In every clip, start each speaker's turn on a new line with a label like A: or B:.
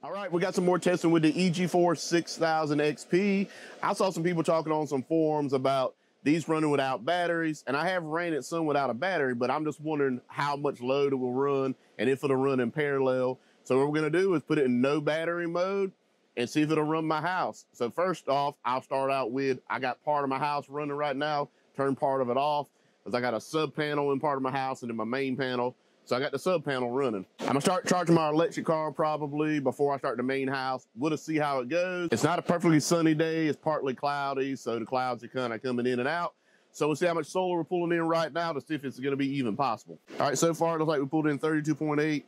A: All right, we got some more testing with the EG4 6000 XP. I saw some people talking on some forums about these running without batteries, and I have ran it some without a battery, but I'm just wondering how much load it will run and if it'll run in parallel. So what we're gonna do is put it in no battery mode and see if it'll run my house. So first off, I'll start out with, I got part of my house running right now, turn part of it off, because I got a sub panel in part of my house and then my main panel. So I got the sub panel running. I'm gonna start charging my electric car probably before I start the main house. We'll just see how it goes. It's not a perfectly sunny day. It's partly cloudy. So the clouds are kind of coming in and out. So we'll see how much solar we're pulling in right now to see if it's gonna be even possible. All right, so far it looks like we pulled in 32.8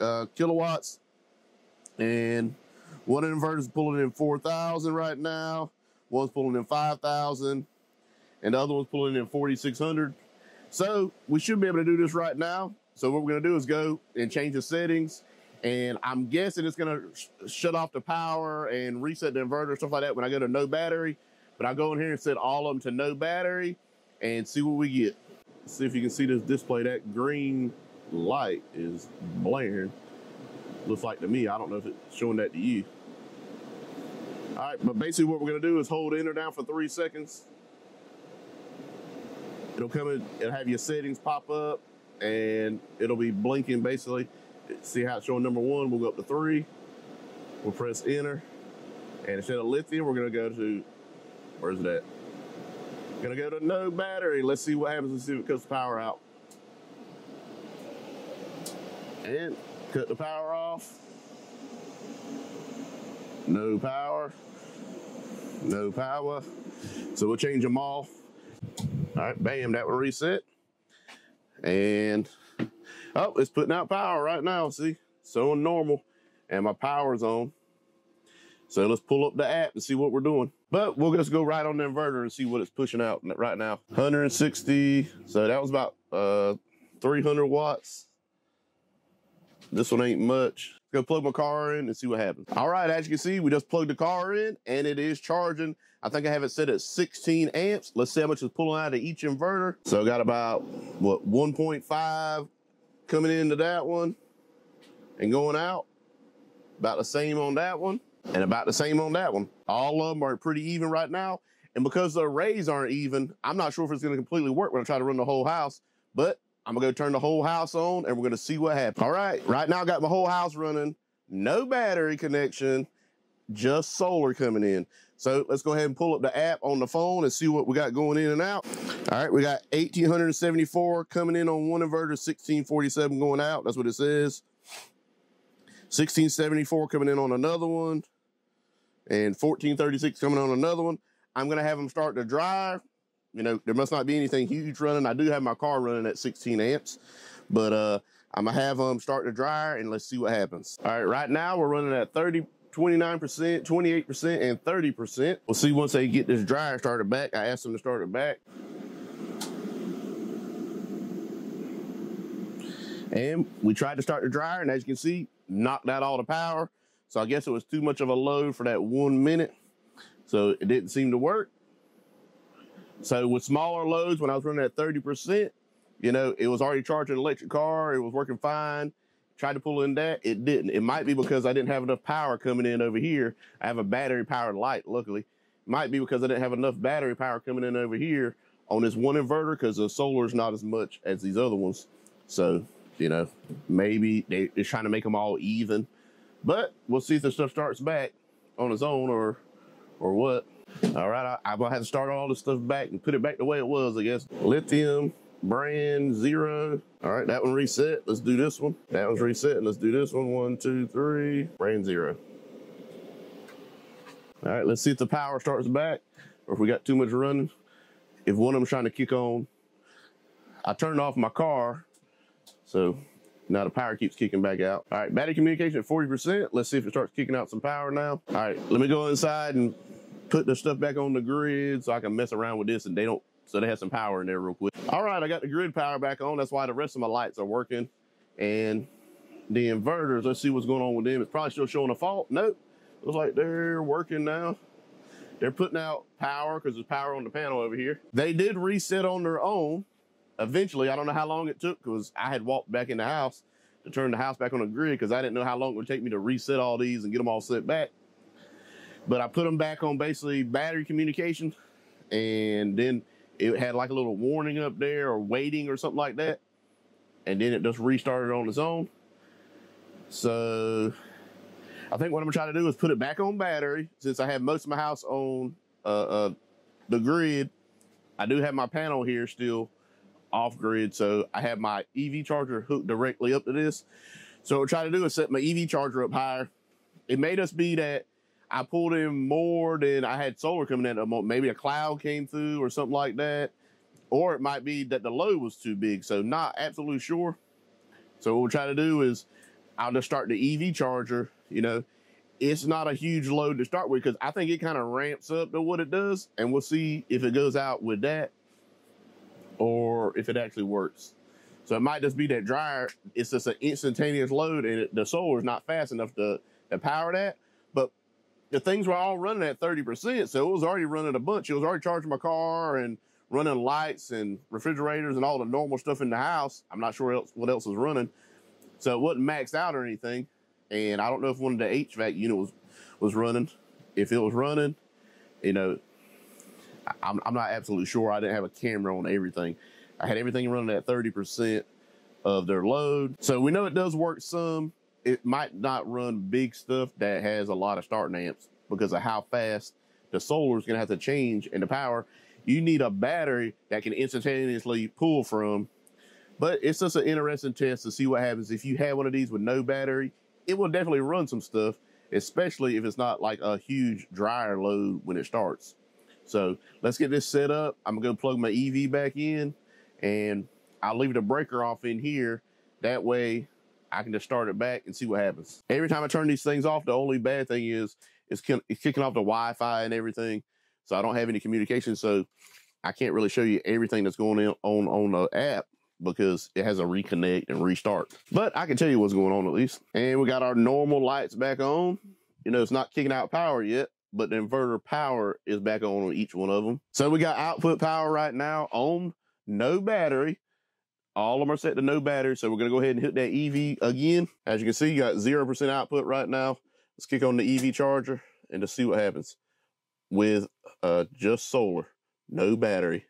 A: uh, kilowatts and one inverter is pulling in 4,000 right now. One's pulling in 5,000 and the other one's pulling in 4,600. So we should be able to do this right now. So what we're gonna do is go and change the settings. And I'm guessing it's gonna sh shut off the power and reset the inverter, stuff like that when I go to no battery. But I'll go in here and set all of them to no battery and see what we get. See if you can see this display. That green light is blaring. Looks like to me. I don't know if it's showing that to you. All right, but basically what we're gonna do is hold enter down for three seconds. It'll come in and have your settings pop up and it'll be blinking basically. See how it's showing number one, we'll go up to three. We'll press enter. And instead of lithium, we're gonna go to, where's it at? Gonna go to no battery. Let's see what happens. Let's see if it cuts the power out. And cut the power off. No power. No power. So we'll change them all. All right, bam, that will reset. And oh, it's putting out power right now. See, so normal, and my power's on. So let's pull up the app and see what we're doing. But we'll just go right on the inverter and see what it's pushing out right now. 160. So that was about uh 300 watts. This one ain't much. Go plug my car in and see what happens. All right, as you can see, we just plugged the car in and it is charging. I think I have it set at 16 amps. Let's see how much is pulling out of each inverter. So I got about, what, 1.5 coming into that one and going out. About the same on that one and about the same on that one. All of them are pretty even right now. And because the arrays aren't even, I'm not sure if it's going to completely work when I try to run the whole house, but I'm gonna go turn the whole house on and we're gonna see what happens. All right, right now I got my whole house running, no battery connection, just solar coming in. So let's go ahead and pull up the app on the phone and see what we got going in and out. All right, we got 1874 coming in on one inverter, 1647 going out. That's what it says. 1674 coming in on another one, and 1436 coming on another one. I'm gonna have them start to drive you know, there must not be anything huge running. I do have my car running at 16 amps, but uh, I'm gonna have them start the dryer and let's see what happens. All right, right now we're running at 30, 29%, 28%, and 30%. We'll see once they get this dryer started back. I asked them to start it back. And we tried to start the dryer, and as you can see, knocked out all the power. So I guess it was too much of a load for that one minute. So it didn't seem to work. So with smaller loads, when I was running at 30%, you know, it was already charging an electric car. It was working fine. Tried to pull in that. It didn't. It might be because I didn't have enough power coming in over here. I have a battery powered light, luckily. Might be because I didn't have enough battery power coming in over here on this one inverter because the solar is not as much as these other ones. So, you know, maybe they, they're trying to make them all even. But we'll see if the stuff starts back on its own or or what. All right, I, I'm gonna have to start all this stuff back and put it back the way it was, I guess. Lithium, brand zero. All right, that one reset. Let's do this one. That one's reset. Let's do this one. One, two, three. Brand zero. All right, let's see if the power starts back or if we got too much running. If one of them's trying to kick on, I turned off my car, so now the power keeps kicking back out. All right, battery communication at 40%. Let's see if it starts kicking out some power now. All right, let me go inside and put the stuff back on the grid so I can mess around with this and they don't, so they have some power in there real quick. All right, I got the grid power back on. That's why the rest of my lights are working. And the inverters, let's see what's going on with them. It's probably still showing a fault. Nope, looks like they're working now. They're putting out power because there's power on the panel over here. They did reset on their own. Eventually, I don't know how long it took because I had walked back in the house. to turn the house back on the grid because I didn't know how long it would take me to reset all these and get them all set back. But I put them back on basically battery communication, and then it had like a little warning up there or waiting or something like that, and then it just restarted on its own. So I think what I'm gonna try to do is put it back on battery since I have most of my house on uh, uh, the grid. I do have my panel here still off grid, so I have my EV charger hooked directly up to this. So what I try to do is set my EV charger up higher. It may just be that I pulled in more than I had solar coming in. Maybe a cloud came through or something like that. Or it might be that the load was too big. So not absolutely sure. So what we'll try to do is I'll just start the EV charger, you know, it's not a huge load to start with because I think it kind of ramps up to what it does, and we'll see if it goes out with that or if it actually works. So it might just be that dryer. It's just an instantaneous load, and it, the solar is not fast enough to, to power that. The things were all running at thirty percent, so it was already running a bunch. It was already charging my car and running lights and refrigerators and all the normal stuff in the house. I'm not sure else, what else was running, so it wasn't maxed out or anything and I don't know if one of the HVAC unit was was running. If it was running, you know, I'm, I'm not absolutely sure. I didn't have a camera on everything. I had everything running at 30% of their load. So we know it does work some. It might not run big stuff that has a lot of starting amps because of how fast the solar is going to have to change in the power. You need a battery that can instantaneously pull from. But it's just an interesting test to see what happens if you have one of these with no battery it will definitely run some stuff, especially if it's not like a huge dryer load when it starts. So let's get this set up. I'm gonna plug my EV back in and I'll leave the breaker off in here. That way I can just start it back and see what happens. Every time I turn these things off, the only bad thing is it's, it's kicking off the Wi-Fi and everything. So I don't have any communication. So I can't really show you everything that's going on on, on the app because it has a reconnect and restart. But I can tell you what's going on at least. And we got our normal lights back on. You know, it's not kicking out power yet, but the inverter power is back on on each one of them. So we got output power right now on no battery. All of them are set to no battery. So we're going to go ahead and hit that EV again. As you can see, you got 0% output right now. Let's kick on the EV charger and to see what happens with uh, just solar, no battery.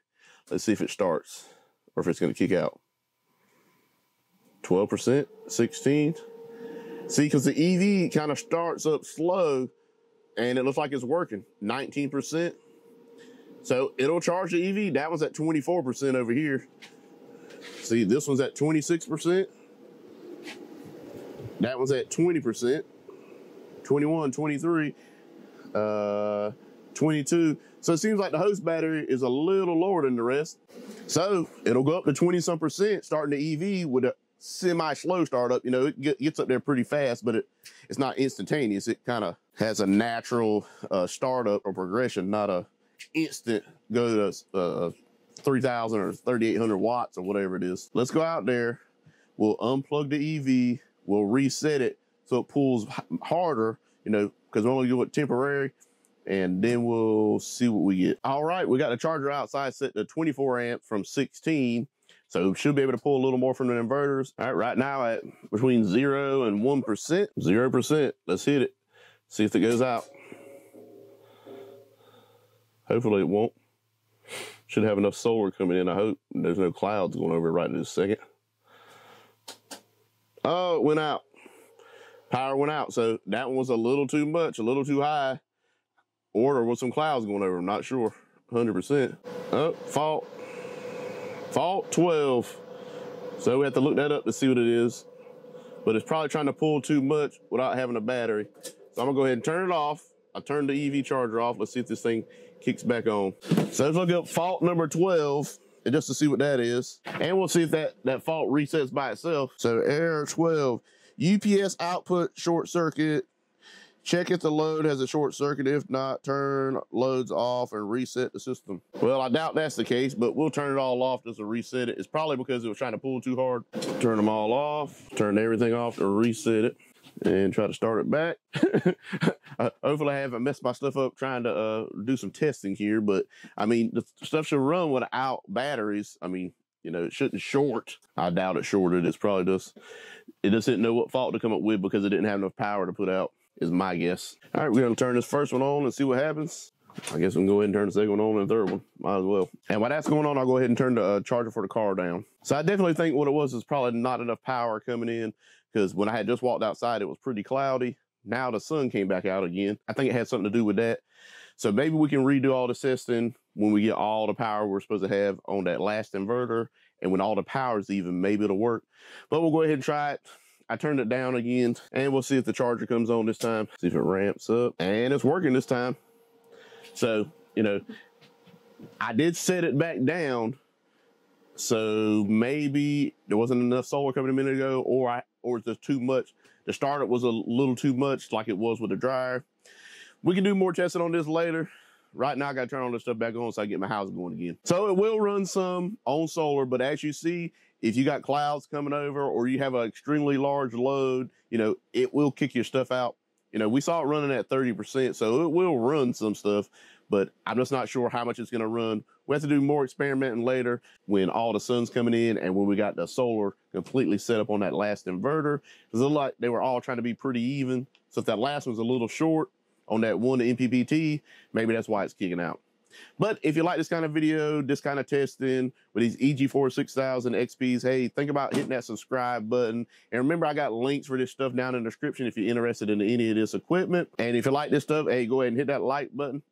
A: Let's see if it starts or if it's going to kick out. 12%, 16. See, because the EV kind of starts up slow and it looks like it's working. 19%. So it'll charge the EV. That was at 24% over here. See, this one's at 26%. That one's at 20%. 21, 23, uh, 22. So it seems like the host battery is a little lower than the rest. So it'll go up to 20 some percent starting the EV with a semi slow startup. You know, it gets up there pretty fast, but it, it's not instantaneous. It kind of has a natural uh, startup or progression, not a instant go to uh, 3000 or 3800 watts or whatever it is. Let's go out there. We'll unplug the EV. We'll reset it so it pulls harder, you know, because we're only doing it temporary and then we'll see what we get. All right, we got the charger outside set to 24 amp from 16. So should be able to pull a little more from the inverters. All right, right now at between zero and 1%, 0%. Let's hit it. See if it goes out. Hopefully it won't. Should have enough solar coming in, I hope. There's no clouds going over right in this second. Oh, it went out. Power went out. So that one was a little too much, a little too high or with some clouds going over. I'm not sure 100%. Oh, fault. Fault 12. So we have to look that up to see what it is. But it's probably trying to pull too much without having a battery. So I'm gonna go ahead and turn it off. I turned the EV charger off. Let's see if this thing kicks back on. So let's look up fault number 12 and just to see what that is. And we'll see if that, that fault resets by itself. So error 12, UPS output short circuit Check if the load has a short circuit. If not, turn loads off and reset the system. Well, I doubt that's the case, but we'll turn it all off just to reset it. It's probably because it was trying to pull too hard. Turn them all off, turn everything off to reset it and try to start it back. uh, hopefully I haven't messed my stuff up trying to uh, do some testing here, but I mean, the stuff should run without batteries. I mean, you know, it shouldn't short. I doubt it shorted. It's probably just it didn't know what fault to come up with because it didn't have enough power to put out, is my guess. All right, we're gonna turn this first one on and see what happens. I guess we can go ahead and turn the second one on and the third one. Might as well. And while that's going on, I'll go ahead and turn the uh, charger for the car down. So I definitely think what it was is probably not enough power coming in because when I had just walked outside, it was pretty cloudy. Now the sun came back out again. I think it had something to do with that. So maybe we can redo all the testing when we get all the power we're supposed to have on that last inverter. And when all the power is even, maybe it'll work. But we'll go ahead and try it. I turned it down again and we'll see if the charger comes on this time. See if it ramps up. And it's working this time. So, you know, I did set it back down. So maybe there wasn't enough solar coming a minute ago, or I or it's just too much. The startup was a little too much, like it was with the dryer. We can do more testing on this later. Right now, I got to turn all this stuff back on so I get my house going again. So it will run some on solar, but as you see, if you got clouds coming over or you have an extremely large load, you know, it will kick your stuff out you know, we saw it running at 30%, so it will run some stuff, but I'm just not sure how much it's going to run. We have to do more experimenting later when all the sun's coming in and when we got the solar completely set up on that last inverter. It looked like they were all trying to be pretty even. So if that last one's a little short on that one MPPT, maybe that's why it's kicking out. But if you like this kind of video, this kind of testing with these EG4 6000 XPs, hey, think about hitting that subscribe button. And remember, I got links for this stuff down in the description if you're interested in any of this equipment. And if you like this stuff, hey, go ahead and hit that like button.